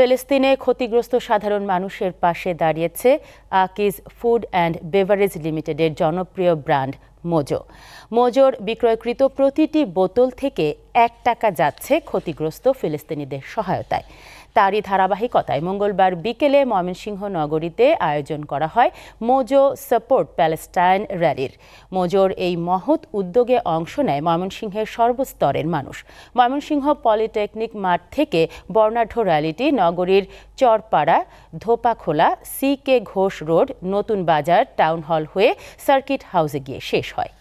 ফিলিস্তিনে ক্ষতিগ্রস্ত সাধারণ মানুষের পাশে দাঁড়িয়েছে আকিজ ফুড অ্যান্ড বেভারেজ লিমিটেডের জনপ্রিয় ব্র্যান্ড মোজো। মোজোর বিক্রয়কৃত প্রতিটি বোতল থেকে এক টাকা যাচ্ছে ক্ষতিগ্রস্ত ফিলিস্তিনিদের সহায়তায়। তারই ধারাবাহিকতায় মঙ্গলবার বিকেলে ময়মনসিংহ নগরীতে আয়োজন করা হয় মোজো সাপোর্ট প্যালেস্টাইন র্যালির। মোজোর এই মহৎ উদ্যোগে অংশ নেয় ময়মনসিংহের সর্বস্তরের মানুষ। ময়মনসিংহ পলিটেকনিক মাঠ থেকে বর্ণাঢ্য র্যালিটি নগরীর Charpara, Dhopakhola, C K Ghosh road, Natun Bazar, town হল হয়ে সার্কিট হাউসে গিয়ে শেষ হয়।